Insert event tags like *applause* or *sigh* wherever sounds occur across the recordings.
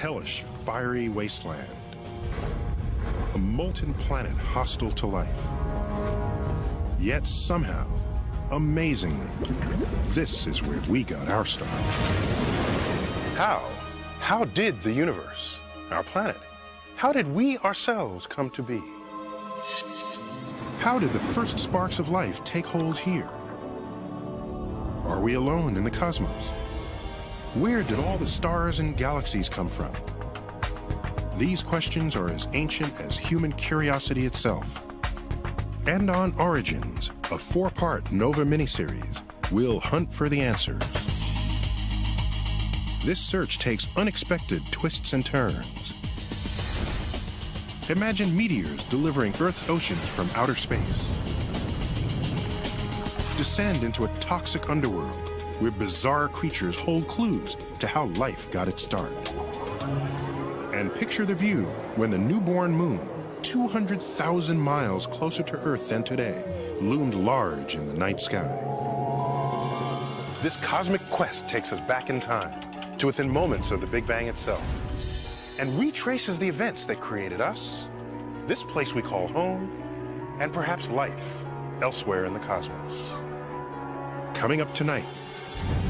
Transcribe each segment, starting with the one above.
hellish, fiery wasteland. A molten planet hostile to life. Yet somehow, amazingly, this is where we got our start. How? How did the universe, our planet, how did we ourselves come to be? How did the first sparks of life take hold here? Are we alone in the cosmos? Where did all the stars and galaxies come from? These questions are as ancient as human curiosity itself. And on Origins, a four-part NOVA miniseries, we'll hunt for the answers. This search takes unexpected twists and turns. Imagine meteors delivering Earth's oceans from outer space. Descend into a toxic underworld where bizarre creatures hold clues to how life got its start. And picture the view when the newborn moon, 200,000 miles closer to Earth than today, loomed large in the night sky. This cosmic quest takes us back in time to within moments of the Big Bang itself and retraces the events that created us, this place we call home, and perhaps life elsewhere in the cosmos. Coming up tonight,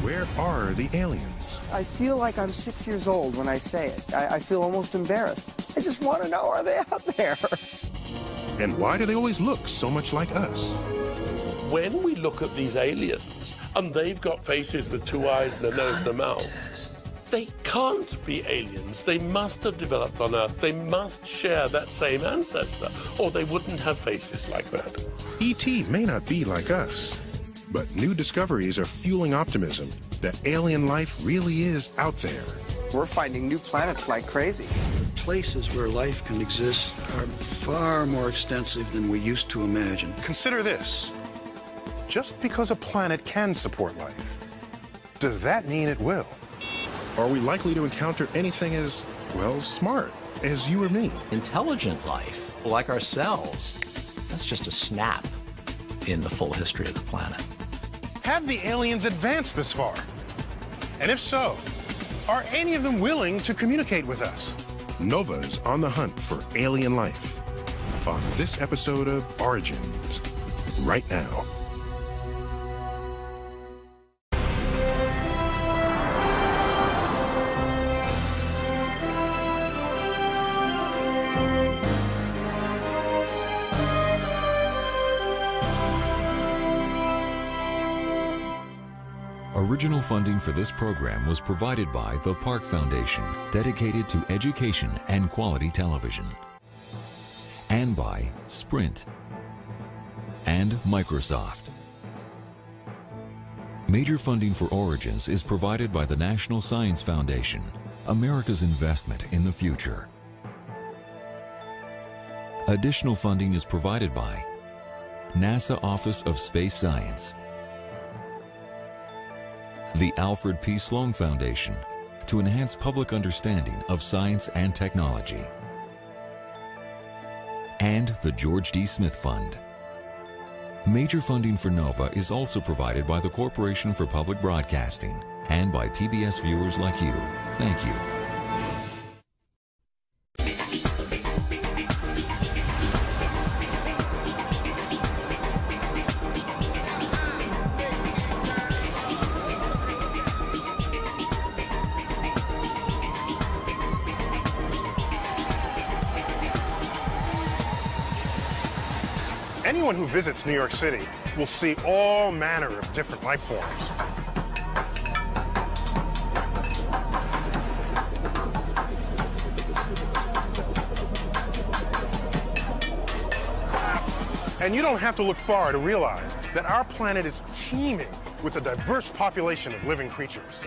where are the aliens? I feel like I'm six years old when I say it. I, I feel almost embarrassed. I just want to know, are they out there? *laughs* And why do they always look so much like us? When we look at these aliens, and they've got faces with two eyes and a nose and a mouth, they can't be aliens. They must have developed on Earth. They must share that same ancestor, or they wouldn't have faces like that. E.T. may not be like us, but new discoveries are fueling optimism that alien life really is out there. We're finding new planets like crazy. Places where life can exist are far more extensive than we used to imagine. Consider this. Just because a planet can support life, does that mean it will? Are we likely to encounter anything as, well, smart as you or me? Intelligent life, like ourselves, that's just a snap in the full history of the planet. Have the aliens advanced this far? And if so, are any of them willing to communicate with us? Nova is on the hunt for alien life on this episode of Origins, right now. Original funding for this program was provided by the Park Foundation, dedicated to education and quality television. And by Sprint. And Microsoft. Major funding for Origins is provided by the National Science Foundation, America's investment in the future. Additional funding is provided by NASA Office of Space Science, the Alfred P. Sloan Foundation to enhance public understanding of science and technology, and the George D. Smith Fund. Major funding for NOVA is also provided by the Corporation for Public Broadcasting and by PBS viewers like you. Thank you. City will see all manner of different life forms. And you don't have to look far to realize that our planet is teeming with a diverse population of living creatures.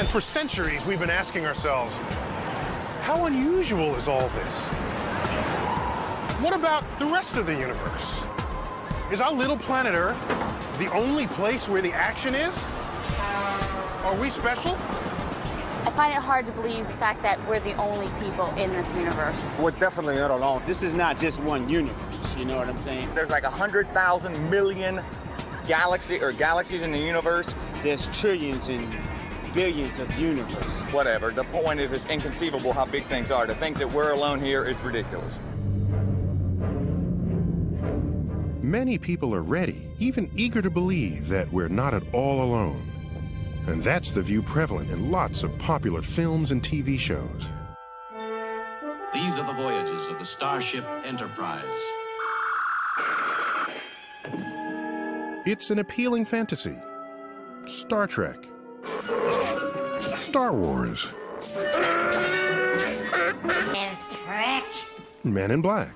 And for centuries, we've been asking ourselves, how unusual is all this? What about the rest of the universe? Is our little planet Earth the only place where the action is? Are we special? I find it hard to believe the fact that we're the only people in this universe. We're definitely not alone. This is not just one universe, you know what I'm saying? There's like 100,000 million galaxy or galaxies in the universe? There's trillions and billions of universe. Whatever. The point is, it's inconceivable how big things are. To think that we're alone here is ridiculous. Many people are ready, even eager to believe that we're not at all alone. And that's the view prevalent in lots of popular films and TV shows. These are the voyages of the Starship Enterprise. It's an appealing fantasy. Star Trek. Star Wars. Men in Black.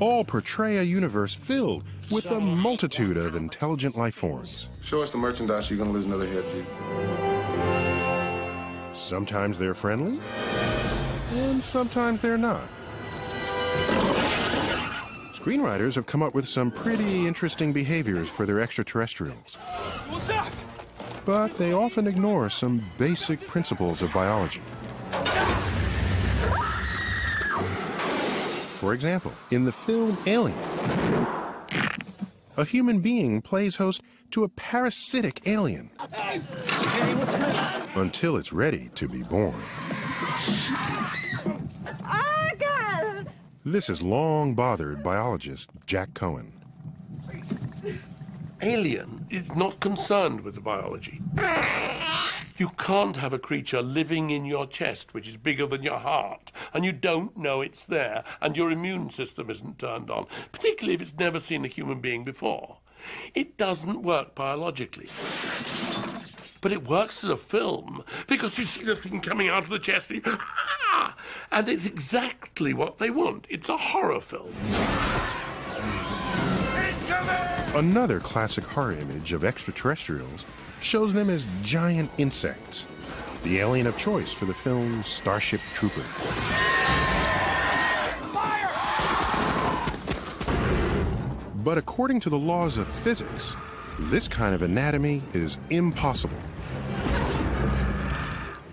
All portray a universe filled with a multitude of intelligent life forms. Show us the merchandise, you're gonna lose another head, G. Sometimes they're friendly, and sometimes they're not. Screenwriters have come up with some pretty interesting behaviors for their extraterrestrials. What's up? But they often ignore some basic principles of biology. For example, in the film Alien, a human being plays host to a parasitic alien until it's ready to be born. Oh, this has long bothered biologist Jack Cohen. Alien is not concerned with the biology. You can't have a creature living in your chest, which is bigger than your heart, and you don't know it's there, and your immune system isn't turned on, particularly if it's never seen a human being before. It doesn't work biologically. But it works as a film because you see the thing coming out of the chest and, you, ah! and it's exactly what they want. It's a horror film. Another classic horror image of extraterrestrials shows them as giant insects, the alien of choice for the film Starship Troopers. But according to the laws of physics, this kind of anatomy is impossible.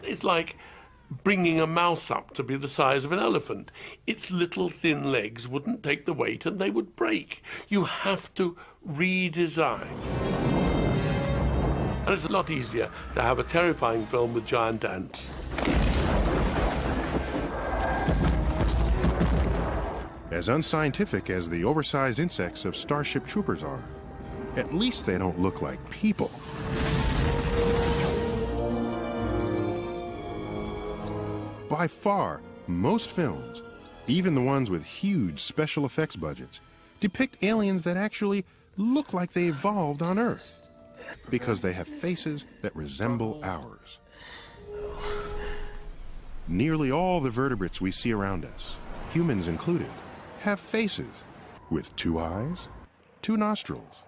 It's like bringing a mouse up to be the size of an elephant. Its little thin legs wouldn't take the weight and they would break. You have to redesign. And it's a lot easier to have a terrifying film with giant ants. As unscientific as the oversized insects of Starship Troopers are, at least they don't look like people. By far, most films, even the ones with huge special effects budgets, depict aliens that actually look like they evolved on Earth because they have faces that resemble ours. Nearly all the vertebrates we see around us, humans included, have faces with two eyes, two nostrils,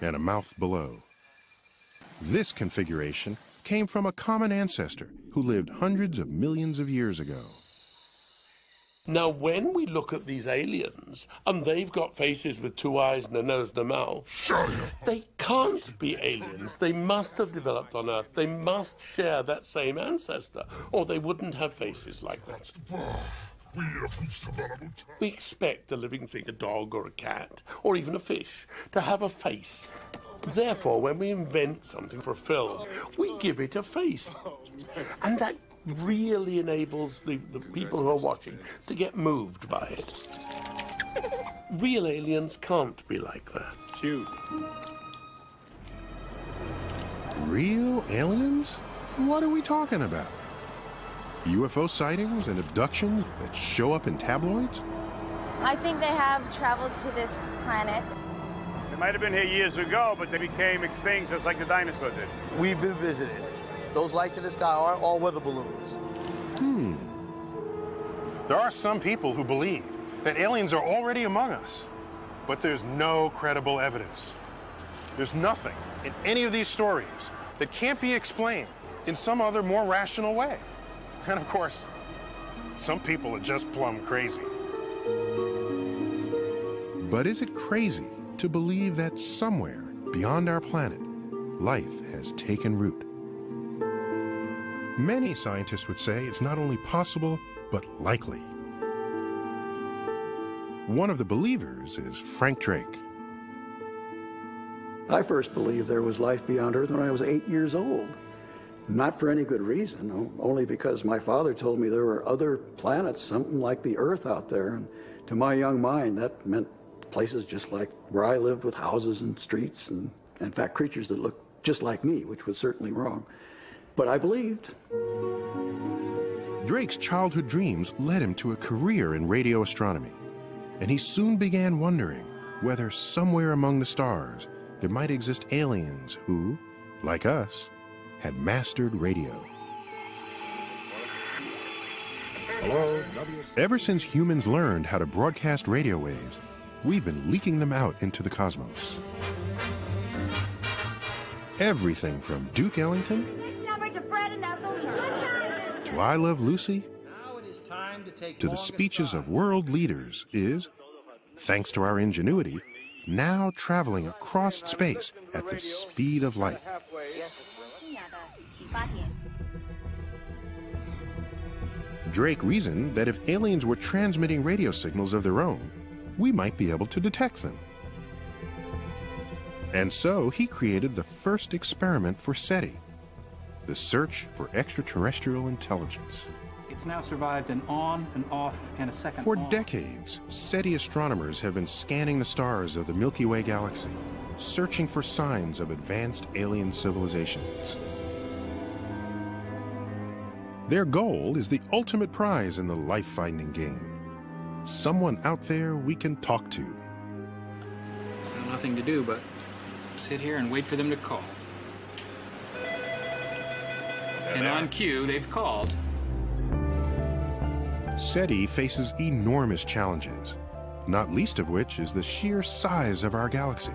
and a mouth below. This configuration came from a common ancestor who lived hundreds of millions of years ago. Now, when we look at these aliens, and they've got faces with two eyes and a nose and a mouth, they can't be aliens. They must have developed on Earth. They must share that same ancestor, or they wouldn't have faces like that. We expect a living thing, a dog or a cat, or even a fish, to have a face. Therefore, when we invent something for a film, we give it a face. And that really enables the, the people who are watching to get moved by it. Real aliens can't be like that. Cute. Real aliens? What are we talking about? UFO sightings and abductions that show up in tabloids? I think they have traveled to this planet. They might have been here years ago, but they became extinct just like the dinosaur did. We've been visited. Those lights in the sky aren't all weather balloons. Hmm. There are some people who believe that aliens are already among us, but there's no credible evidence. There's nothing in any of these stories that can't be explained in some other more rational way. And of course, some people are just plumb crazy. But is it crazy to believe that somewhere beyond our planet, life has taken root? Many scientists would say it's not only possible, but likely. One of the believers is Frank Drake. I first believed there was life beyond Earth when I was eight years old. Not for any good reason, only because my father told me there were other planets, something like the Earth out there. And to my young mind, that meant places just like where I lived with houses and streets and, in fact, creatures that looked just like me, which was certainly wrong. But I believed. Drake's childhood dreams led him to a career in radio astronomy, and he soon began wondering whether somewhere among the stars there might exist aliens who, like us, had mastered radio. Hello? Ever since humans learned how to broadcast radio waves, we've been leaking them out into the cosmos. Everything from Duke Ellington to I Love Lucy to the speeches of world leaders is, thanks to our ingenuity, now traveling across space at the speed of light. Drake reasoned that if aliens were transmitting radio signals of their own, we might be able to detect them. And so he created the first experiment for SETI, the search for extraterrestrial intelligence. It's now survived an on, an off, and a second For on. decades, SETI astronomers have been scanning the stars of the Milky Way galaxy, searching for signs of advanced alien civilizations. Their goal is the ultimate prize in the life-finding game. Someone out there we can talk to. So nothing to do but sit here and wait for them to call. And on cue, they've called. SETI faces enormous challenges, not least of which is the sheer size of our galaxy.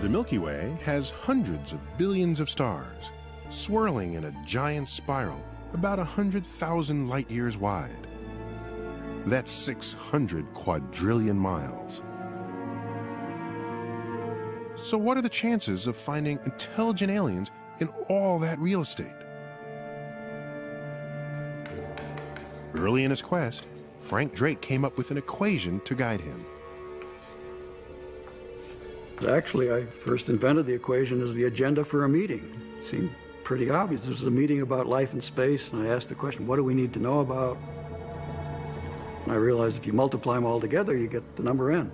The Milky Way has hundreds of billions of stars, swirling in a giant spiral about 100,000 light years wide. That's 600 quadrillion miles. So what are the chances of finding intelligent aliens in all that real estate? Early in his quest, Frank Drake came up with an equation to guide him. Actually, I first invented the equation as the agenda for a meeting. It seemed pretty obvious. This was a meeting about life in space, and I asked the question, what do we need to know about? And I realized if you multiply them all together, you get the number n.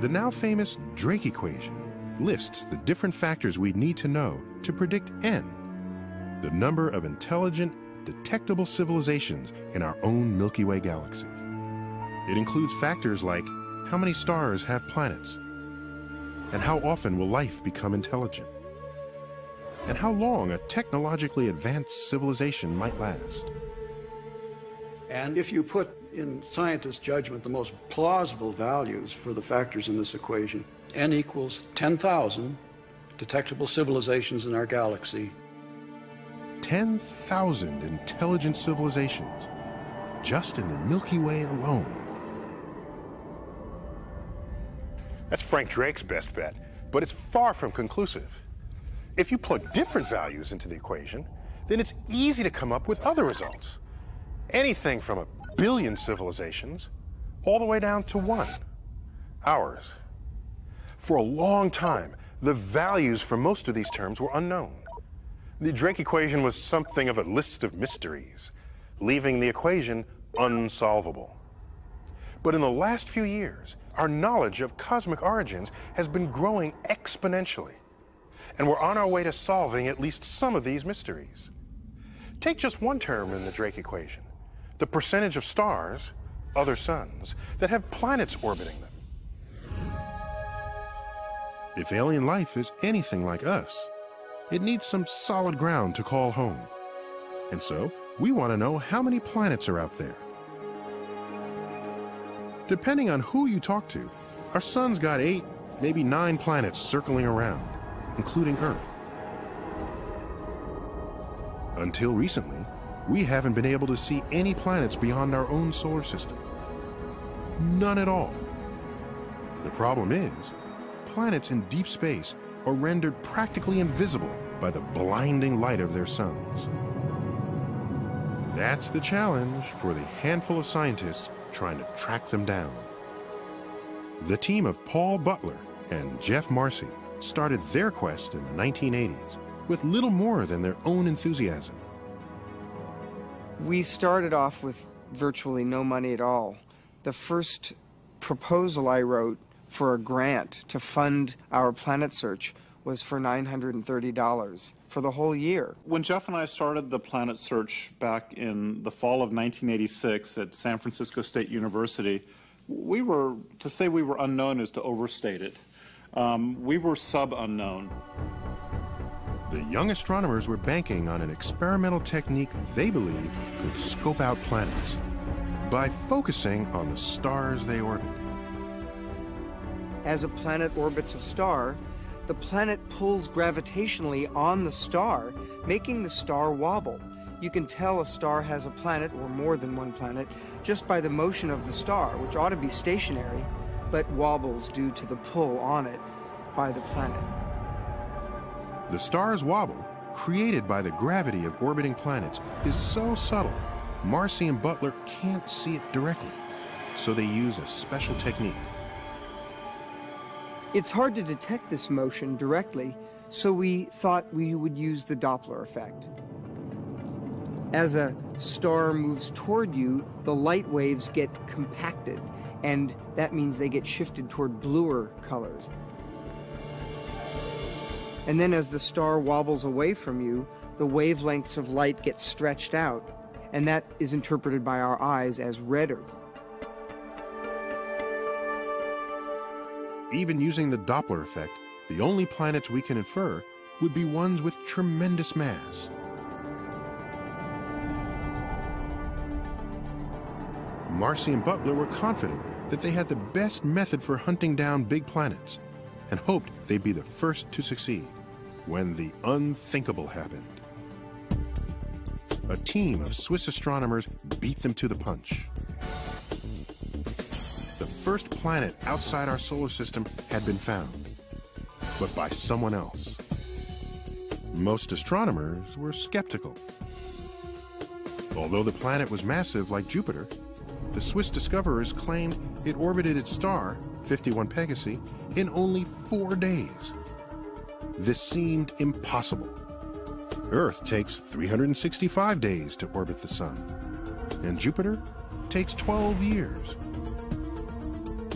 The now famous Drake equation lists the different factors we need to know to predict n, the number of intelligent, detectable civilizations in our own Milky Way galaxy. It includes factors like how many stars have planets, and how often will life become intelligent, and how long a technologically advanced civilization might last. And if you put in scientists' judgment the most plausible values for the factors in this equation, n equals 10,000 detectable civilizations in our galaxy. 10,000 intelligent civilizations just in the Milky Way alone. That's Frank Drake's best bet, but it's far from conclusive. If you plug different values into the equation, then it's easy to come up with other results. Anything from a billion civilizations all the way down to one, ours. For a long time, the values for most of these terms were unknown. The Drake equation was something of a list of mysteries, leaving the equation unsolvable. But in the last few years, our knowledge of cosmic origins has been growing exponentially, and we're on our way to solving at least some of these mysteries. Take just one term in the Drake equation, the percentage of stars, other suns, that have planets orbiting them. If alien life is anything like us, it needs some solid ground to call home. And so, we want to know how many planets are out there. Depending on who you talk to, our sun's got eight, maybe nine planets circling around, including Earth. Until recently, we haven't been able to see any planets beyond our own solar system. None at all. The problem is, planets in deep space are rendered practically invisible by the blinding light of their suns. That's the challenge for the handful of scientists trying to track them down. The team of Paul Butler and Jeff Marcy started their quest in the 1980s with little more than their own enthusiasm. We started off with virtually no money at all. The first proposal I wrote for a grant to fund our planet search was for $930 for the whole year. When Jeff and I started the planet search back in the fall of 1986 at San Francisco State University, we were, to say we were unknown is to overstate it. Um, we were sub-unknown. The young astronomers were banking on an experimental technique they believed could scope out planets by focusing on the stars they orbit. As a planet orbits a star, the planet pulls gravitationally on the star, making the star wobble. You can tell a star has a planet or more than one planet just by the motion of the star, which ought to be stationary, but wobbles due to the pull on it by the planet. The star's wobble, created by the gravity of orbiting planets, is so subtle, Marcy and Butler can't see it directly, so they use a special technique. It's hard to detect this motion directly, so we thought we would use the Doppler effect. As a star moves toward you, the light waves get compacted, and that means they get shifted toward bluer colors. And then as the star wobbles away from you, the wavelengths of light get stretched out, and that is interpreted by our eyes as redder. Even using the Doppler effect, the only planets we can infer would be ones with tremendous mass. Marcy and Butler were confident that they had the best method for hunting down big planets and hoped they'd be the first to succeed when the unthinkable happened. A team of Swiss astronomers beat them to the punch. First planet outside our solar system had been found, but by someone else. Most astronomers were skeptical. Although the planet was massive like Jupiter, the Swiss discoverers claimed it orbited its star, 51 Pegasi, in only four days. This seemed impossible. Earth takes 365 days to orbit the Sun, and Jupiter takes 12 years.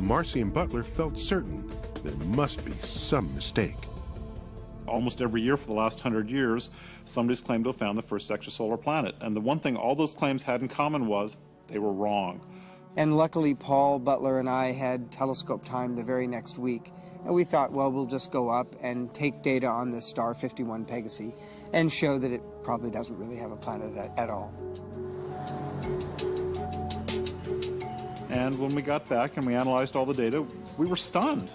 Marcy and Butler felt certain there must be some mistake. Almost every year for the last hundred years, somebody's claimed to have found the first extrasolar planet. And the one thing all those claims had in common was they were wrong. And luckily, Paul Butler and I had telescope time the very next week. And we thought, well, we'll just go up and take data on this star 51 Pegasi and show that it probably doesn't really have a planet at, at all. And when we got back and we analyzed all the data, we were stunned.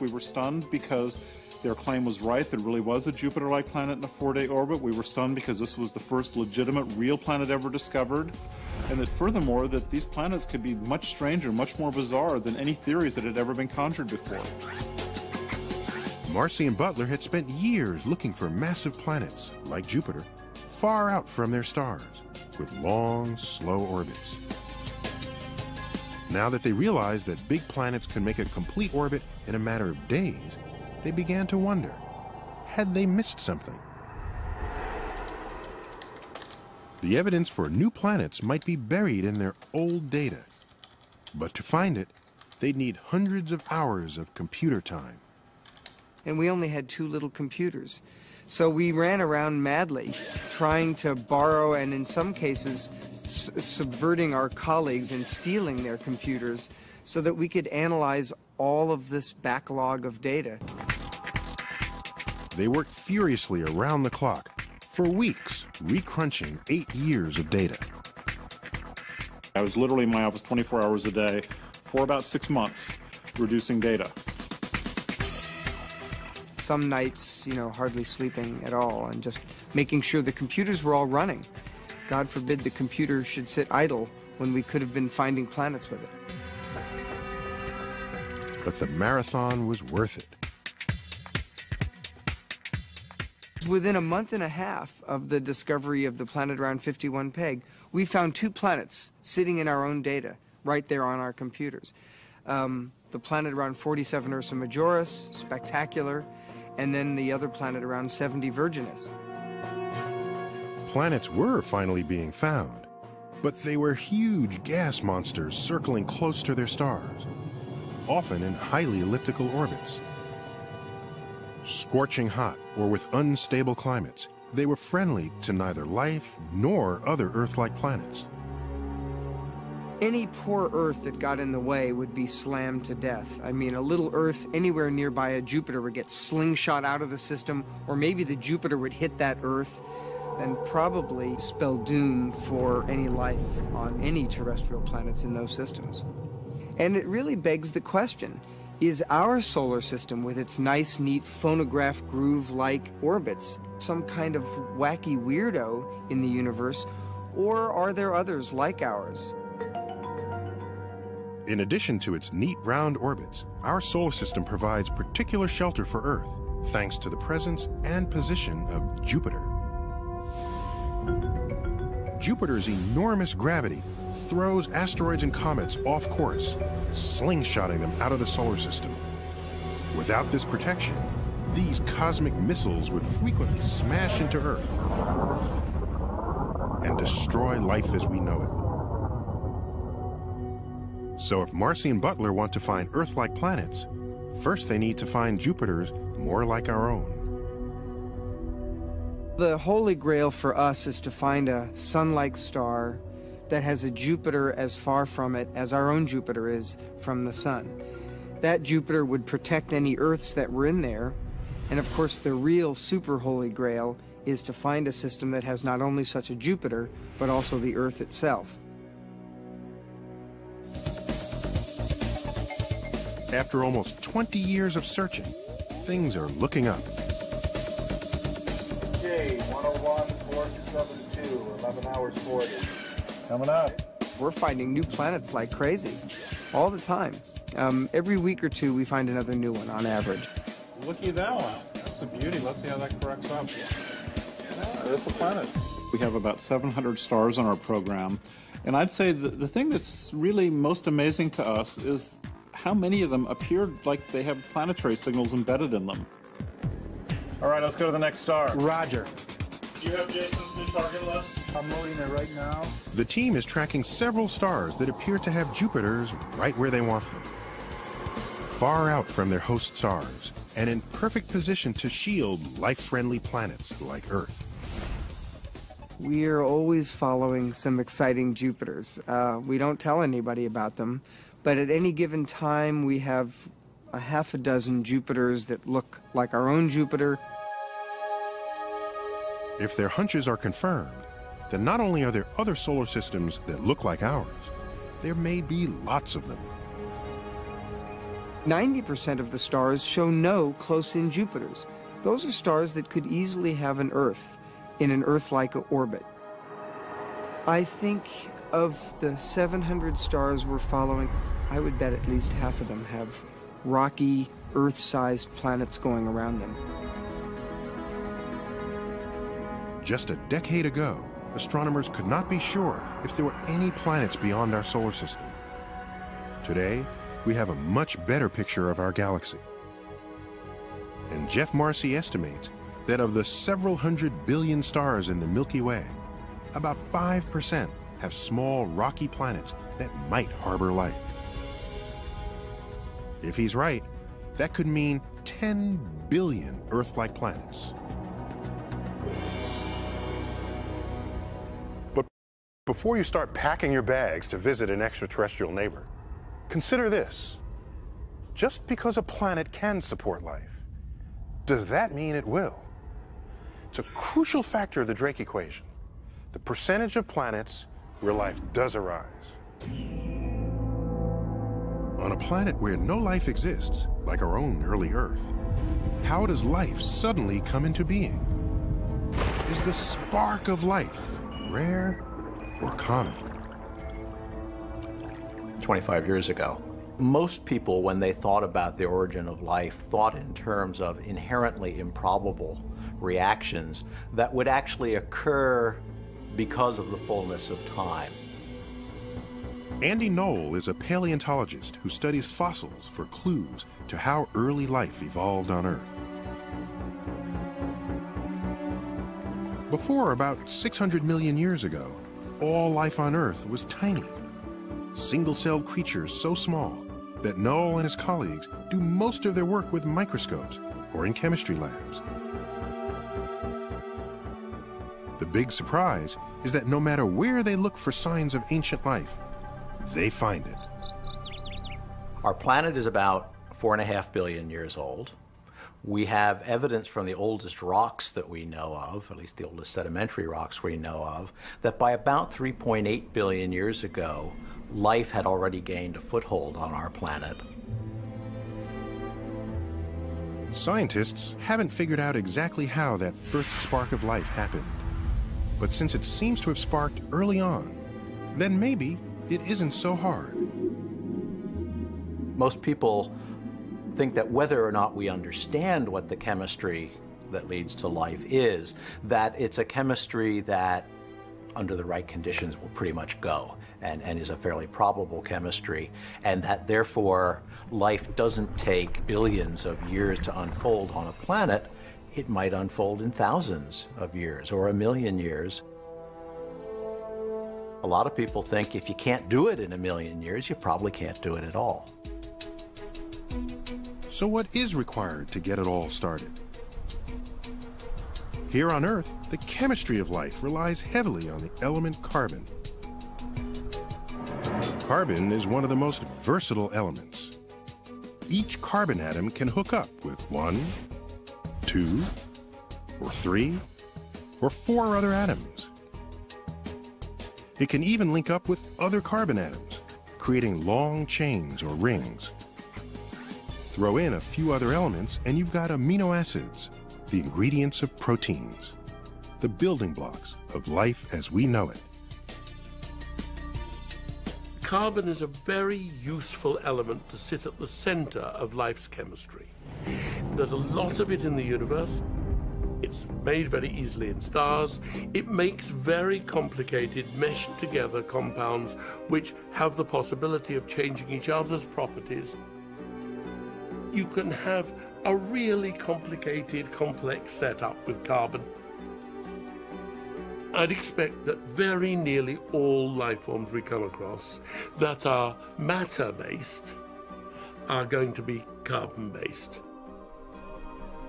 We were stunned because their claim was right. There really was a Jupiter like planet in a four day orbit. We were stunned because this was the first legitimate real planet ever discovered. And that furthermore, that these planets could be much stranger, much more bizarre than any theories that had ever been conjured before. Marcy and Butler had spent years looking for massive planets, like Jupiter, far out from their stars, with long, slow orbits. Now that they realized that big planets can make a complete orbit in a matter of days, they began to wonder, had they missed something? The evidence for new planets might be buried in their old data. But to find it, they'd need hundreds of hours of computer time. And we only had two little computers. So we ran around madly, trying to borrow and, in some cases, subverting our colleagues and stealing their computers so that we could analyze all of this backlog of data. They worked furiously around the clock for weeks, recrunching eight years of data. I was literally in my office 24 hours a day for about six months, reducing data. Some nights, you know, hardly sleeping at all and just making sure the computers were all running. God forbid the computer should sit idle when we could have been finding planets with it. But the marathon was worth it. Within a month and a half of the discovery of the planet around 51 Peg, we found two planets sitting in our own data right there on our computers. Um, the planet around 47 Ursa Majoris, spectacular, and then the other planet around 70 Virginis. Planets were finally being found, but they were huge gas monsters circling close to their stars, often in highly elliptical orbits. Scorching hot or with unstable climates, they were friendly to neither life nor other Earth-like planets. Any poor Earth that got in the way would be slammed to death. I mean, a little Earth anywhere nearby a Jupiter would get slingshot out of the system, or maybe the Jupiter would hit that Earth and probably spell doom for any life on any terrestrial planets in those systems. And it really begs the question is our solar system, with its nice, neat phonograph groove like orbits, some kind of wacky weirdo in the universe, or are there others like ours? In addition to its neat round orbits, our solar system provides particular shelter for Earth, thanks to the presence and position of Jupiter. Jupiter's enormous gravity throws asteroids and comets off course, slingshotting them out of the solar system. Without this protection, these cosmic missiles would frequently smash into Earth and destroy life as we know it. So if Marcy and Butler want to find Earth-like planets, first they need to find Jupiters more like our own. The holy grail for us is to find a sun-like star that has a Jupiter as far from it as our own Jupiter is from the sun. That Jupiter would protect any Earths that were in there. And of course, the real super holy grail is to find a system that has not only such a Jupiter, but also the Earth itself. After almost 20 years of searching, things are looking up. Okay, 101, 472, 11 hours 40. Coming up. We're finding new planets like crazy, all the time. Um, every week or two, we find another new one on average. Looky at that one. That's a beauty. Let's see how that corrects up. Yeah, that's a planet. We have about 700 stars on our program. And I'd say the, the thing that's really most amazing to us is how many of them appear like they have planetary signals embedded in them. All right, let's go to the next star. Roger. Do you have Jason's new target list? I'm moving it right now. The team is tracking several stars that appear to have Jupiters right where they want them. Far out from their host stars, and in perfect position to shield life-friendly planets like Earth. We are always following some exciting Jupiters. Uh, we don't tell anybody about them, but at any given time we have a half a dozen Jupiters that look like our own Jupiter. If their hunches are confirmed, then not only are there other solar systems that look like ours, there may be lots of them. 90% of the stars show no close-in Jupiters. Those are stars that could easily have an Earth in an Earth-like orbit. I think of the 700 stars we're following, I would bet at least half of them have rocky, Earth-sized planets going around them. Just a decade ago, astronomers could not be sure if there were any planets beyond our solar system. Today, we have a much better picture of our galaxy. And Jeff Marcy estimates that of the several hundred billion stars in the Milky Way, about 5% have small rocky planets that might harbor life. If he's right, that could mean 10 billion Earth-like planets. Before you start packing your bags to visit an extraterrestrial neighbor, consider this. Just because a planet can support life, does that mean it will? It's a crucial factor of the Drake equation, the percentage of planets where life does arise. On a planet where no life exists, like our own early Earth, how does life suddenly come into being? Is the spark of life rare or common? 25 years ago, most people, when they thought about the origin of life, thought in terms of inherently improbable reactions that would actually occur because of the fullness of time. Andy Knoll is a paleontologist who studies fossils for clues to how early life evolved on Earth. Before about 600 million years ago, all life on Earth was tiny. Single-celled creatures so small that Knoll and his colleagues do most of their work with microscopes or in chemistry labs. The big surprise is that no matter where they look for signs of ancient life, they find it. Our planet is about four and a half billion years old. We have evidence from the oldest rocks that we know of, at least the oldest sedimentary rocks we know of, that by about 3.8 billion years ago, life had already gained a foothold on our planet. Scientists haven't figured out exactly how that first spark of life happened. But since it seems to have sparked early on, then maybe it isn't so hard. Most people think that whether or not we understand what the chemistry that leads to life is, that it's a chemistry that, under the right conditions, will pretty much go and, and is a fairly probable chemistry, and that therefore life doesn't take billions of years to unfold on a planet. It might unfold in thousands of years or a million years. A lot of people think if you can't do it in a million years, you probably can't do it at all. So what is required to get it all started? Here on Earth, the chemistry of life relies heavily on the element carbon. Carbon is one of the most versatile elements. Each carbon atom can hook up with one, two, or three, or four other atoms. It can even link up with other carbon atoms, creating long chains or rings. Throw in a few other elements and you've got amino acids, the ingredients of proteins, the building blocks of life as we know it. Carbon is a very useful element to sit at the center of life's chemistry. There's a lot of it in the universe. It's made very easily in stars. It makes very complicated, meshed together compounds which have the possibility of changing each other's properties. You can have a really complicated, complex setup with carbon. I'd expect that very nearly all life forms we come across that are matter based are going to be carbon based.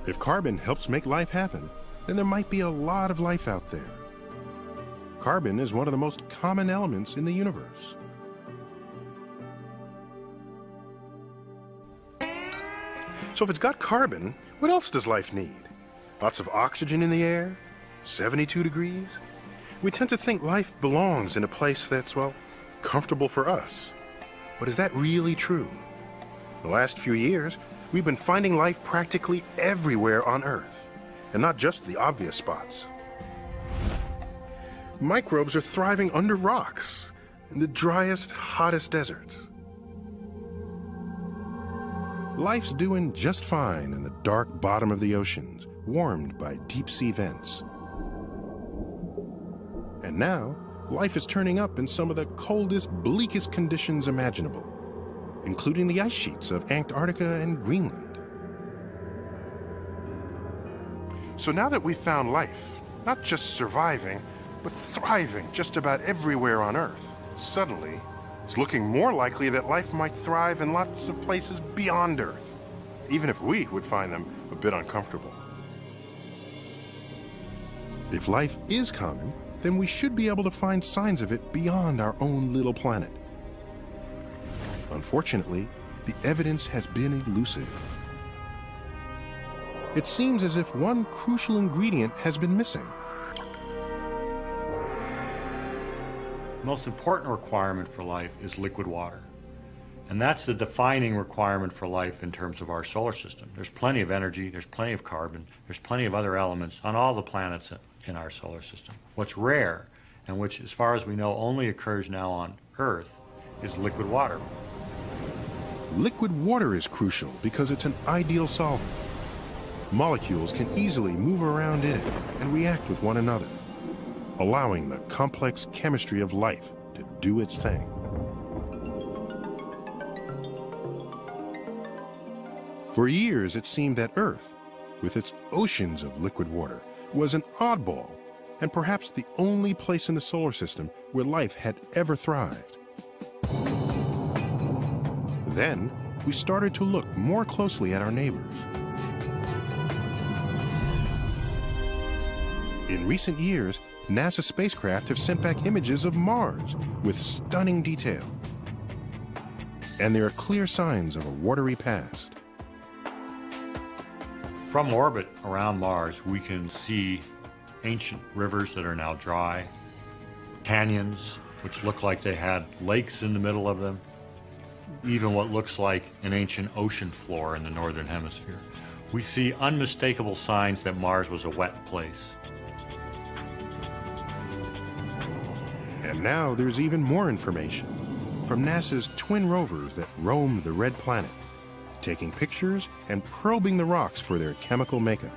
If carbon helps make life happen, then there might be a lot of life out there. Carbon is one of the most common elements in the universe. So if it's got carbon, what else does life need? Lots of oxygen in the air? 72 degrees? We tend to think life belongs in a place that's, well, comfortable for us. But is that really true? The last few years, we've been finding life practically everywhere on Earth, and not just the obvious spots. Microbes are thriving under rocks, in the driest, hottest deserts. Life's doing just fine in the dark bottom of the oceans, warmed by deep sea vents. And now, life is turning up in some of the coldest, bleakest conditions imaginable, including the ice sheets of Antarctica and Greenland. So now that we've found life, not just surviving, but thriving just about everywhere on Earth, suddenly it's looking more likely that life might thrive in lots of places beyond Earth, even if we would find them a bit uncomfortable. If life is common, then we should be able to find signs of it beyond our own little planet. Unfortunately, the evidence has been elusive. It seems as if one crucial ingredient has been missing. Most important requirement for life is liquid water. And that's the defining requirement for life in terms of our solar system. There's plenty of energy, there's plenty of carbon, there's plenty of other elements on all the planets in our solar system. What's rare, and which, as far as we know, only occurs now on Earth, is liquid water. Liquid water is crucial because it's an ideal solvent. Molecules can easily move around in it and react with one another allowing the complex chemistry of life to do its thing. For years, it seemed that Earth, with its oceans of liquid water, was an oddball and perhaps the only place in the solar system where life had ever thrived. Then, we started to look more closely at our neighbors. In recent years, NASA spacecraft have sent back images of Mars with stunning detail. And there are clear signs of a watery past. From orbit around Mars, we can see ancient rivers that are now dry, canyons which look like they had lakes in the middle of them, even what looks like an ancient ocean floor in the northern hemisphere. We see unmistakable signs that Mars was a wet place. And now there's even more information from NASA's twin rovers that roam the red planet, taking pictures and probing the rocks for their chemical makeup.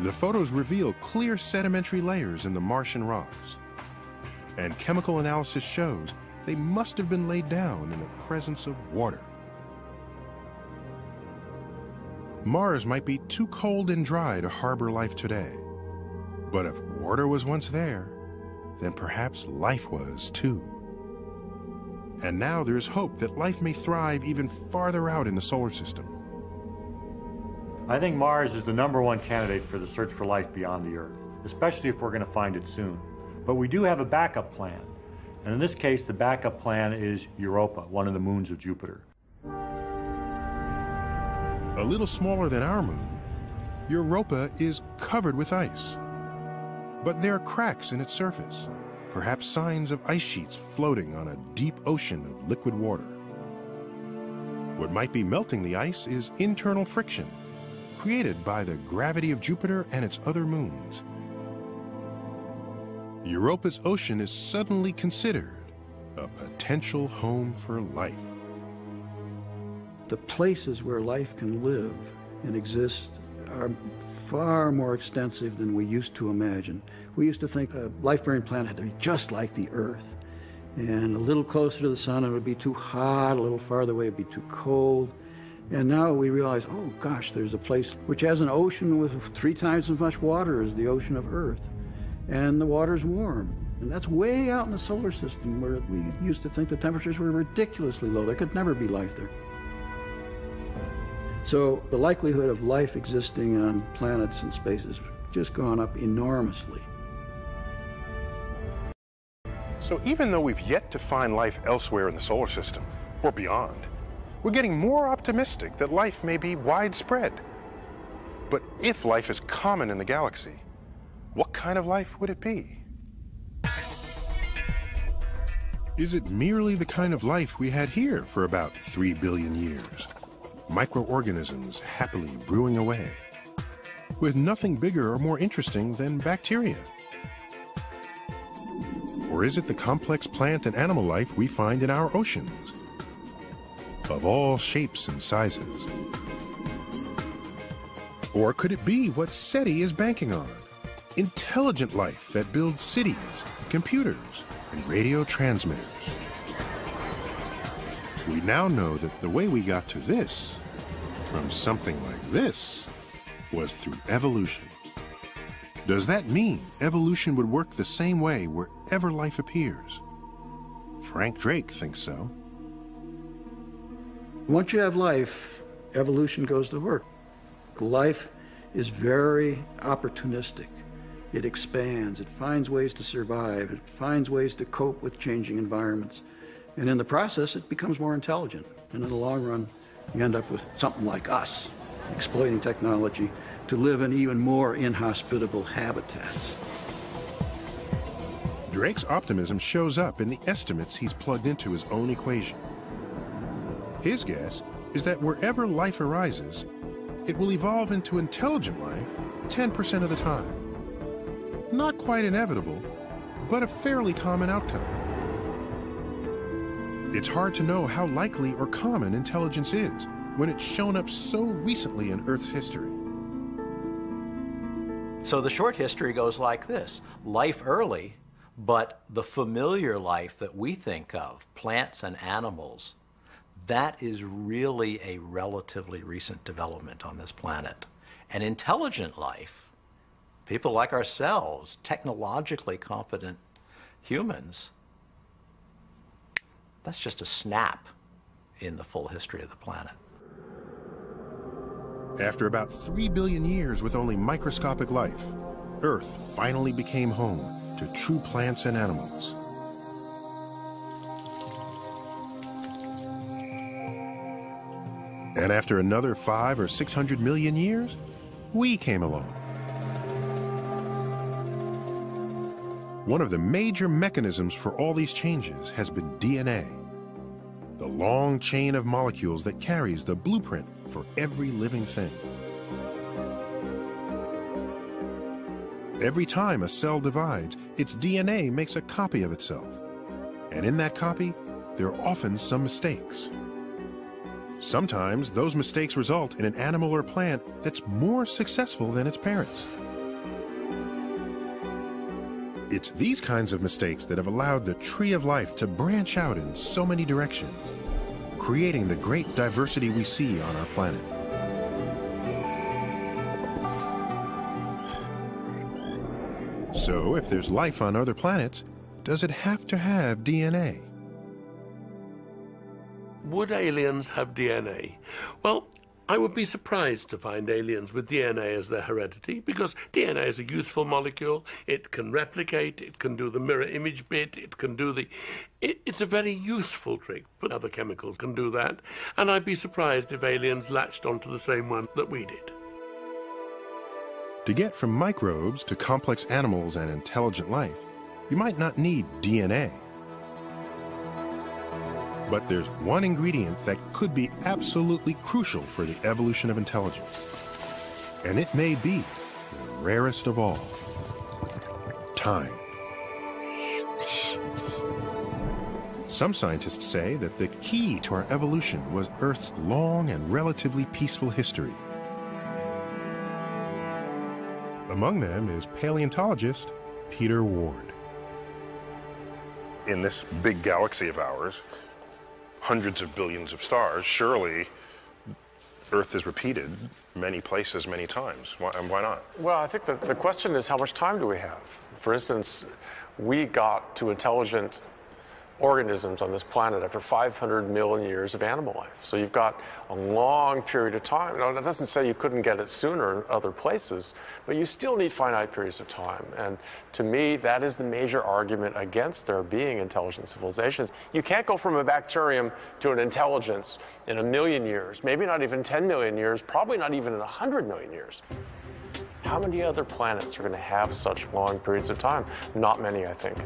The photos reveal clear sedimentary layers in the Martian rocks. And chemical analysis shows they must have been laid down in the presence of water. Mars might be too cold and dry to harbor life today. But if water was once there, then perhaps life was too. And now there's hope that life may thrive even farther out in the solar system. I think Mars is the number one candidate for the search for life beyond the Earth, especially if we're going to find it soon. But we do have a backup plan. And in this case, the backup plan is Europa, one of the moons of Jupiter. A little smaller than our moon, Europa is covered with ice. But there are cracks in its surface, perhaps signs of ice sheets floating on a deep ocean of liquid water. What might be melting the ice is internal friction created by the gravity of Jupiter and its other moons. Europa's ocean is suddenly considered a potential home for life. The places where life can live and exist are far more extensive than we used to imagine. We used to think a life-bearing planet had to be just like the Earth. And a little closer to the sun, it would be too hot. A little farther away, it would be too cold. And now we realize, oh gosh, there's a place which has an ocean with three times as much water as the ocean of Earth. And the water's warm. And that's way out in the solar system where we used to think the temperatures were ridiculously low. There could never be life there. So the likelihood of life existing on planets and space has just gone up enormously. So even though we've yet to find life elsewhere in the solar system, or beyond, we're getting more optimistic that life may be widespread. But if life is common in the galaxy, what kind of life would it be? Is it merely the kind of life we had here for about 3 billion years? Microorganisms happily brewing away, with nothing bigger or more interesting than bacteria? Or is it the complex plant and animal life we find in our oceans? Of all shapes and sizes. Or could it be what SETI is banking on? Intelligent life that builds cities, computers, and radio transmitters. We now know that the way we got to this, from something like this, was through evolution. Does that mean evolution would work the same way wherever life appears? Frank Drake thinks so. Once you have life, evolution goes to work. Life is very opportunistic. It expands, it finds ways to survive, it finds ways to cope with changing environments. And in the process, it becomes more intelligent. And in the long run, you end up with something like us, exploiting technology to live in even more inhospitable habitats. Drake's optimism shows up in the estimates he's plugged into his own equation. His guess is that wherever life arises, it will evolve into intelligent life 10% of the time. Not quite inevitable, but a fairly common outcome. It's hard to know how likely or common intelligence is when it's shown up so recently in Earth's history. So the short history goes like this life early But the familiar life that we think of, plants and animals, that is really a relatively recent development on this planet. And intelligent life, people like ourselves, technologically competent humans, that's just a snap in the full history of the planet. After about 3 billion years with only microscopic life, Earth finally became home to true plants and animals. And after another five or 600 million years, we came along. One of the major mechanisms for all these changes has been DNA, the long chain of molecules that carries the blueprint for every living thing. Every time a cell divides, its DNA makes a copy of itself. And in that copy, there are often some mistakes. Sometimes those mistakes result in an animal or plant that's more successful than its parents. It's these kinds of mistakes that have allowed the tree of life to branch out in so many directions, creating the great diversity we see on our planet. So, if there's life on other planets, does it have to have DNA? Would aliens have DNA? Well, I would be surprised to find aliens with DNA as their heredity because DNA is a useful molecule. It can replicate, it can do the mirror image bit, it can do the. It, it's a very useful trick, but other chemicals can do that. And I'd be surprised if aliens latched onto the same one that we did. To get from microbes to complex animals and intelligent life, you might not need DNA. But there's one ingredient that could be absolutely crucial for the evolution of intelligence. And it may be the rarest of all time. Some scientists say that the key to our evolution was Earth's long and relatively peaceful history. Among them is paleontologist Peter Ward. In this big galaxy of ours, hundreds of billions of stars, surely Earth is repeated many places, many times. Why, and why not? Well, I think that the question is how much time do we have? For instance, we got to intelligent organisms on this planet after 500 million years of animal life. So you've got a long period of time. Now, that doesn't say you couldn't get it sooner in other places, but you still need finite periods of time. And to me, that is the major argument against there being intelligent civilizations. You can't go from a bacterium to an intelligence in a million years, maybe not even 10 million years, probably not even in 100 million years. How many other planets are going to have such long periods of time? Not many, I think.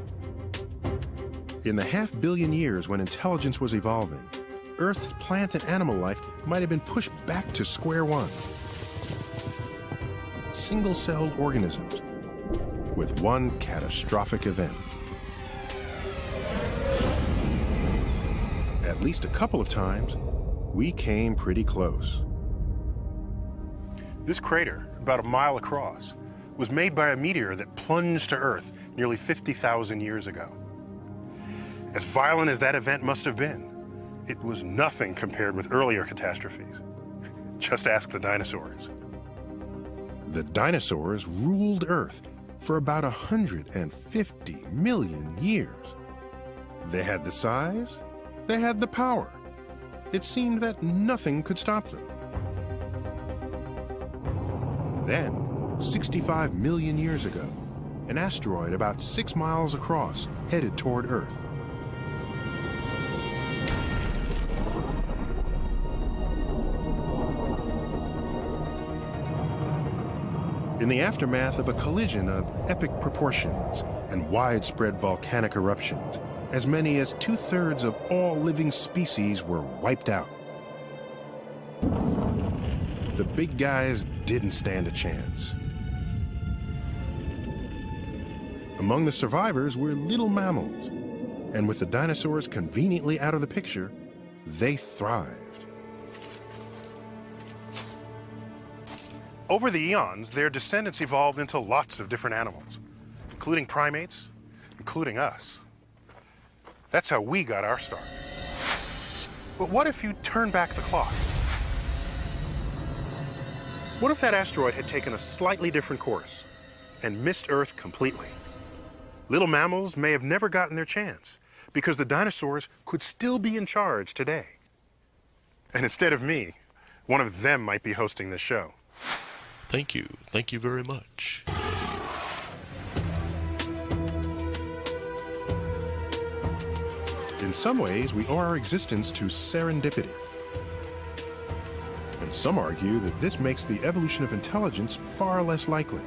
In the half billion years when intelligence was evolving, Earth's plant and animal life might have been pushed back to square one. Single celled organisms with one catastrophic event. At least a couple of times, we came pretty close. This crater, about a mile across, was made by a meteor that plunged to Earth nearly 50,000 years ago. As violent as that event must have been, it was nothing compared with earlier catastrophes. Just ask the dinosaurs. The dinosaurs ruled Earth for about 150 million years. They had the size, they had the power. It seemed that nothing could stop them. Then, 65 million years ago, an asteroid about six miles across headed toward Earth. In the aftermath of a collision of epic proportions and widespread volcanic eruptions, as many as two thirds of all living species were wiped out. The big guys didn't stand a chance. Among the survivors were little mammals, and with the dinosaurs conveniently out of the picture, they thrived. Over the eons, their descendants evolved into lots of different animals, including primates, including us. That's how we got our start. But what if you turn back the clock? What if that asteroid had taken a slightly different course and missed Earth completely? Little mammals may have never gotten their chance because the dinosaurs could still be in charge today. And instead of me, one of them might be hosting this show. Thank you. Thank you very much. In some ways, we owe our existence to serendipity. And some argue that this makes the evolution of intelligence far less likely.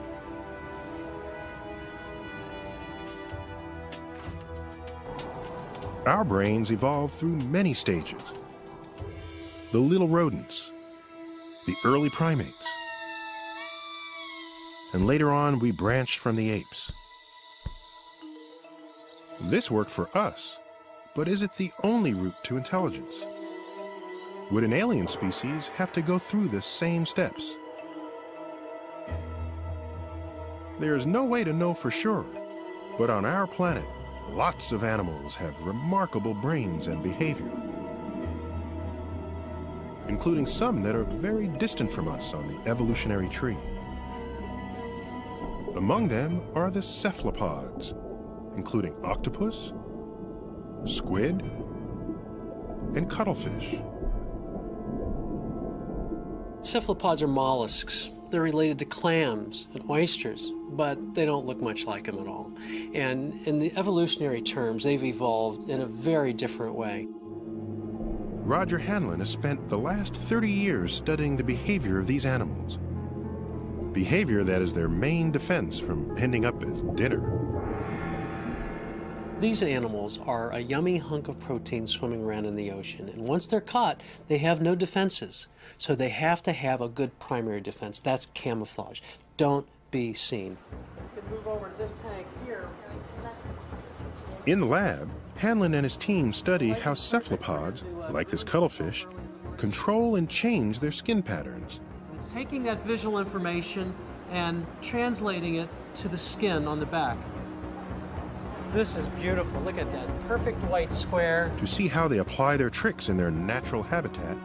Our brains evolved through many stages. The little rodents, the early primates, and later on we branched from the apes. This worked for us, but is it the only route to intelligence? Would an alien species have to go through the same steps? There's no way to know for sure, but on our planet, lots of animals have remarkable brains and behavior, including some that are very distant from us on the evolutionary tree. Among them are the cephalopods, including octopus, squid, and cuttlefish. Cephalopods are mollusks. They're related to clams and oysters, but they don't look much like them at all. And in the evolutionary terms, they've evolved in a very different way. Roger Hanlon has spent the last 30 years studying the behavior of these animals. Behavior that is their main defense from ending up as dinner. These animals are a yummy hunk of protein swimming around in the ocean, and once they're caught, they have no defenses. So they have to have a good primary defense. That's camouflage. Don't be seen. You can move over to this tank here. In the lab, Hanlon and his team study how cephalopods, like this cuttlefish, control and change their skin patterns. Taking that visual information and translating it to the skin on the back. This is beautiful. Look at that perfect white square. To see how they apply their tricks in their natural habitat,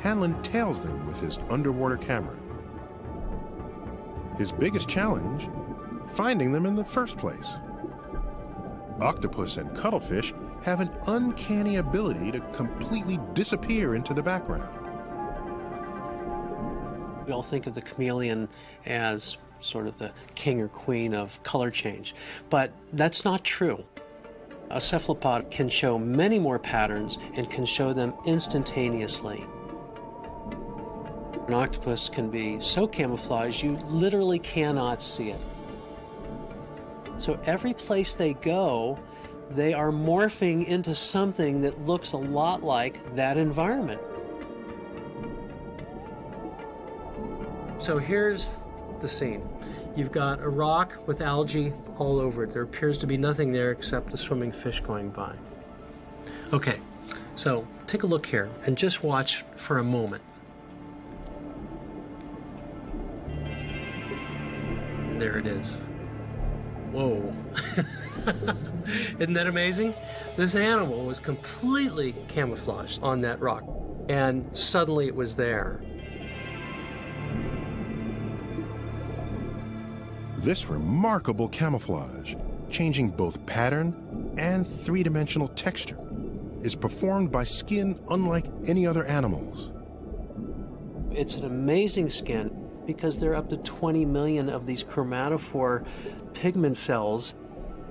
Hanlon tails them with his underwater camera. His biggest challenge? Finding them in the first place. Octopus and cuttlefish have an uncanny ability to completely disappear into the background. We all think of the chameleon as sort of the king or queen of color change, but that's not true. A cephalopod can show many more patterns and can show them instantaneously. An octopus can be so camouflaged you literally cannot see it. So every place they go, they are morphing into something that looks a lot like that environment. So here's the scene. You've got a rock with algae all over it. There appears to be nothing there except the swimming fish going by. Okay, so take a look here and just watch for a moment. And there it is. Whoa. *laughs* Isn't that amazing? This animal was completely camouflaged on that rock, and suddenly it was there. This remarkable camouflage, changing both pattern and three-dimensional texture, is performed by skin unlike any other animal's. It's an amazing skin because there are up to 20 million of these chromatophore pigment cells.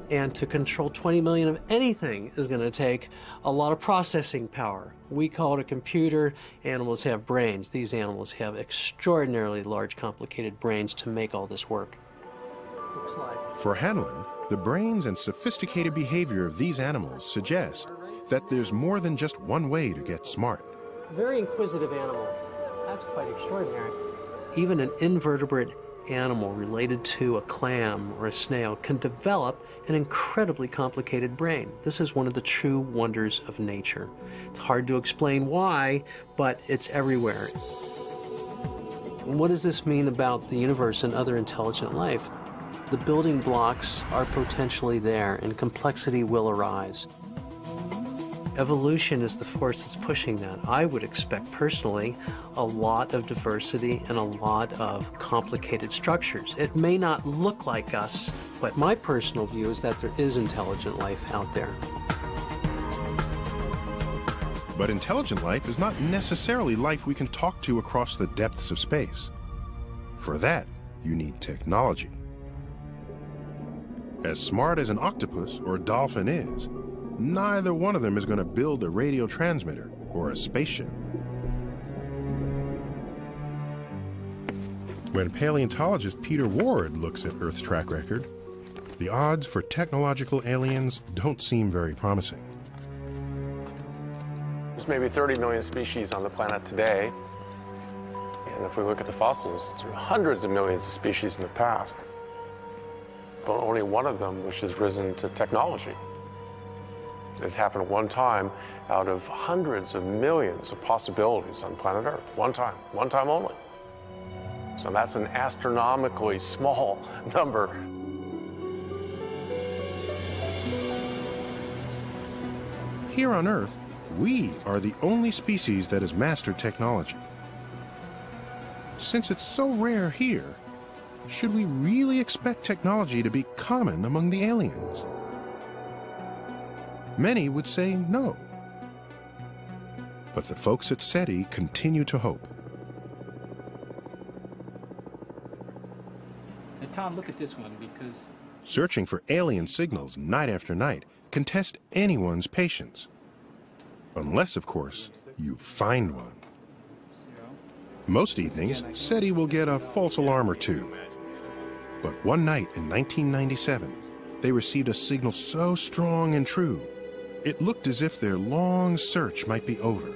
And to control 20 million of anything is going to take a lot of processing power. We call it a computer. Animals have brains. These animals have extraordinarily large, complicated brains to make all this work. For Hanlon, the brains and sophisticated behavior of these animals suggest that there's more than just one way to get smart. Very inquisitive animal. That's quite extraordinary. Even an invertebrate animal related to a clam or a snail can develop an incredibly complicated brain. This is one of the true wonders of nature. It's hard to explain why, but it's everywhere. What does this mean about the universe and other intelligent life? The building blocks are potentially there and complexity will arise. Evolution is the force that's pushing that. I would expect personally a lot of diversity and a lot of complicated structures. It may not look like us, but my personal view is that there is intelligent life out there. But intelligent life is not necessarily life we can talk to across the depths of space. For that, you need technology. As smart as an octopus or dolphin is, neither one of them is going to build a radio transmitter or a spaceship. When paleontologist Peter Ward looks at Earth's track record, the odds for technological aliens don't seem very promising. There's maybe 30 million species on the planet today. And if we look at the fossils, there are hundreds of millions of species in the past. But only one of them which has risen to technology. It's happened one time out of hundreds of millions of possibilities on planet Earth. One time, one time only. So that's an astronomically small *laughs* number. Here on Earth, we are the only species that has mastered technology. Since it's so rare here, should we really expect technology to be common among the aliens? Many would say no. But the folks at SETI continue to hope. Now, Tom, look at this one because Searching for alien signals night after night can test anyone's patience. Unless, of course, you find one. Most evenings, SETI will get a false alarm or two. But one night in 1997, they received a signal so strong and true, it looked as if their long search might be over.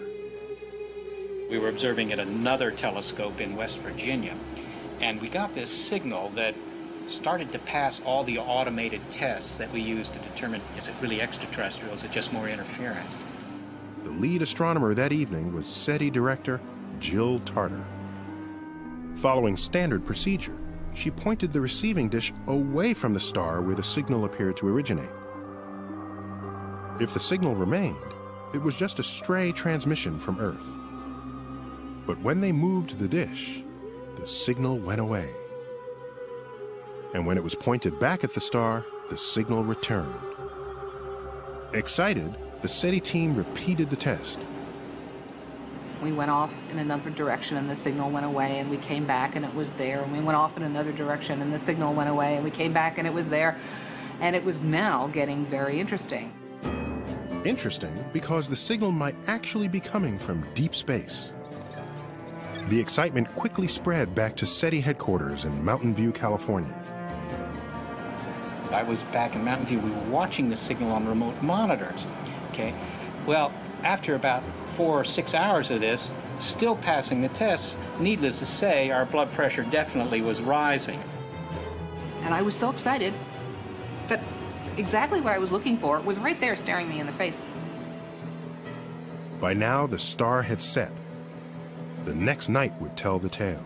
we were observing at another telescope in West Virginia, and we got this signal that started to pass all the automated tests that we use to determine is it really extraterrestrial, is it just more interference? The lead astronomer that evening was SETI director Jill Tarter. Following standard procedure, she pointed the receiving dish away from the star where the signal appeared to originate. If the signal remained, it was just a stray transmission from Earth. But when they moved the dish, the signal went away. And when it was pointed back at the star, the signal returned. Excited, the SETI team repeated the test. We went off in another direction and the signal went away and we came back and it was there. And we went off in another direction and the signal went away and we came back and it was there. And it was now getting very interesting. Interesting because the signal might actually be coming from deep space. The excitement quickly spread back to SETI headquarters in Mountain View, California. I was back in Mountain View. We were watching the signal on remote monitors. Okay. Well, after about four or six hours of this, still passing the tests, needless to say, our blood pressure definitely was rising. And I was so excited that exactly what I was looking for was right there staring me in the face. By now, the star had set. The next night would tell the tale.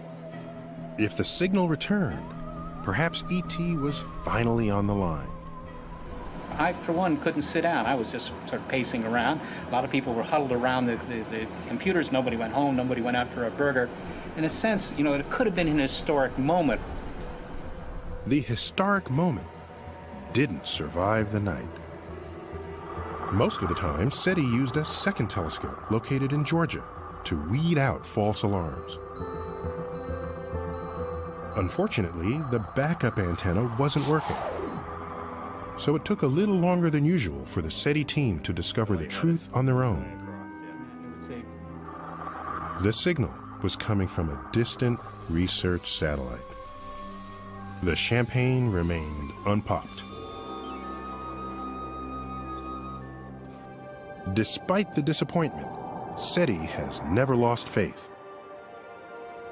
If the signal returned, perhaps ET was finally on the line. I, for one, couldn't sit down. I was just sort of pacing around. A lot of people were huddled around the, the, the computers. Nobody went home. Nobody went out for a burger. In a sense, you know, it could have been an historic moment. The historic moment didn't survive the night. Most of the time, SETI used a second telescope located in Georgia to weed out false alarms. Unfortunately, the backup antenna wasn't working. So it took a little longer than usual for the SETI team to discover the truth on their own. The signal was coming from a distant research satellite. The champagne remained unpopped. Despite the disappointment, SETI has never lost faith.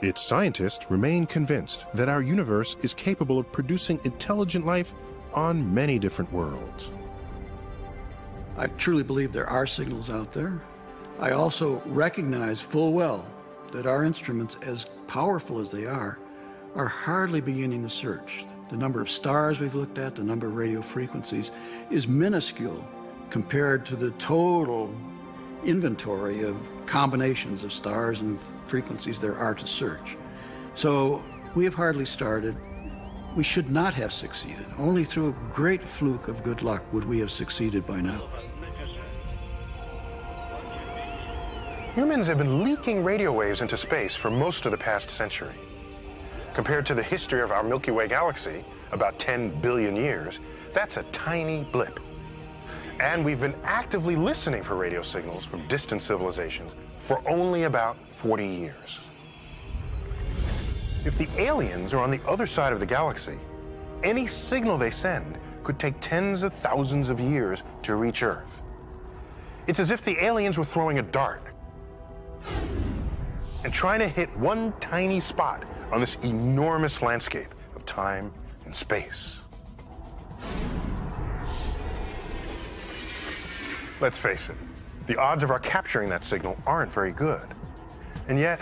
Its scientists remain convinced that our universe is capable of producing intelligent life on many different worlds. I truly believe there are signals out there. I also recognize full well that our instruments, as powerful as they are, are hardly beginning the search. the number of stars we've looked at, the number of radio frequencies, is minuscule compared to the total inventory of combinations of stars and frequencies there are to search. So we have hardly started. We should not have succeeded. Only through a great fluke of good luck would we have succeeded by now. Humans have been leaking radio waves into space for most of the past century. Compared to the history of our Milky Way galaxy, about 10 billion years, that's a tiny blip. And we've been actively listening for radio signals from distant civilizations for only about 40 years. If the aliens are on the other side of the galaxy, any signal they send could take tens of thousands of years to reach Earth. It's as if the aliens were throwing a dart and trying to hit one tiny spot on this enormous landscape of time and space. Let's face it, the odds of our capturing that signal aren't very good. And yet,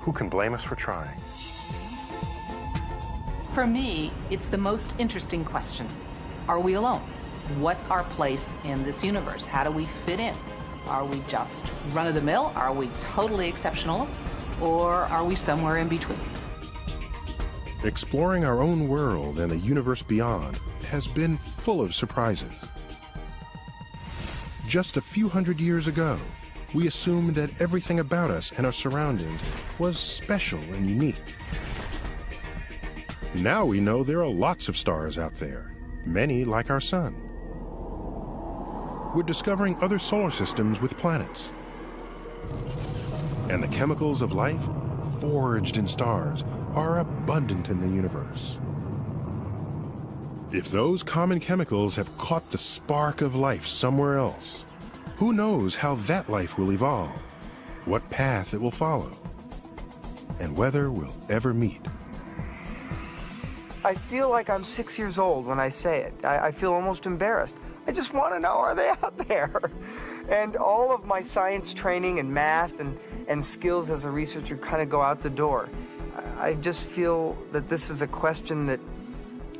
who can blame us for trying? For me, it's the most interesting question. Are we alone? What's our place in this universe? How do we fit in? Are we just run of the mill? Are we totally exceptional? Or are we somewhere in between? Exploring our own world and the universe beyond has been full of surprises. Just a few hundred years ago, we assumed that everything about us and our surroundings was special and unique. Now we know there are lots of stars out there, many like our sun. We're discovering other solar systems with planets. And the chemicals of life, forged in stars, are abundant in the universe. If those common chemicals have caught the spark of life somewhere else, who knows how that life will evolve, what path it will follow, and whether we'll ever meet. I feel like I'm six years old when I say it. I, I feel almost embarrassed. I just want to know are they *laughs* out there? And all of my science training and math and, and skills as a researcher kind of go out the door. I, I just feel that this is a question that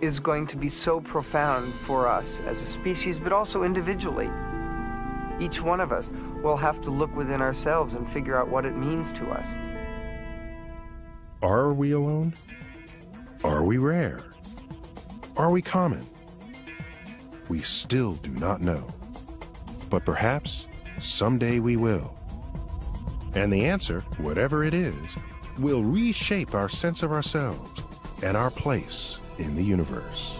is going to be so profound for us as a species, but also individually. Each one of us will have to look within ourselves and figure out what it means to us. Are we alone? Are we rare? Are we common? We still do not know. But perhaps someday we will. And the answer, whatever it is, will reshape our sense of ourselves and our place in the universe.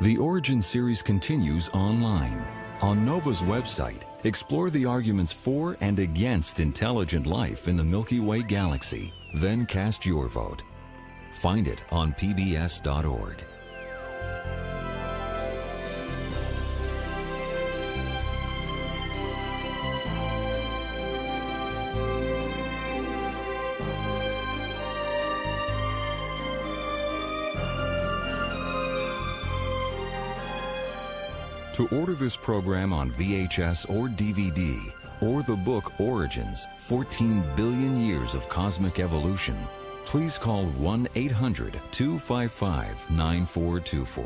The Origin series continues online. On NOVA's website, explore the arguments for and against intelligent life in the Milky Way galaxy. Then cast your vote. Find it on pbs.org. To order this program on VHS or DVD, or the book Origins 14 Billion Years of Cosmic Evolution, please call 1 800 255 9424.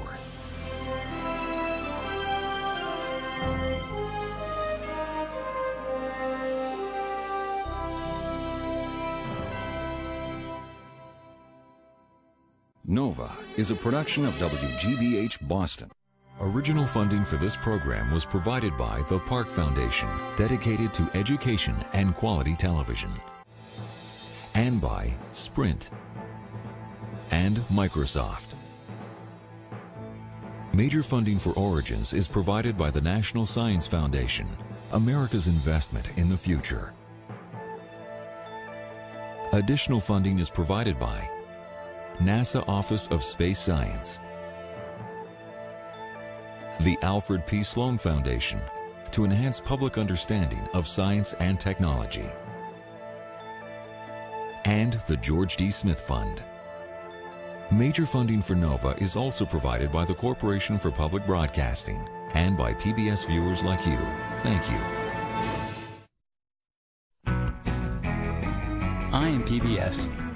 Nova is a production of WGBH Boston. Original funding for this program was provided by the Park Foundation, dedicated to education and quality television, and by Sprint and Microsoft. Major funding for Origins is provided by the National Science Foundation, America's investment in the future. Additional funding is provided by NASA Office of Space Science, the Alfred P. Sloan Foundation to enhance public understanding of science and technology, and the George D. Smith Fund. Major funding for NOVA is also provided by the Corporation for Public Broadcasting, and by PBS viewers like you. Thank you. I am PBS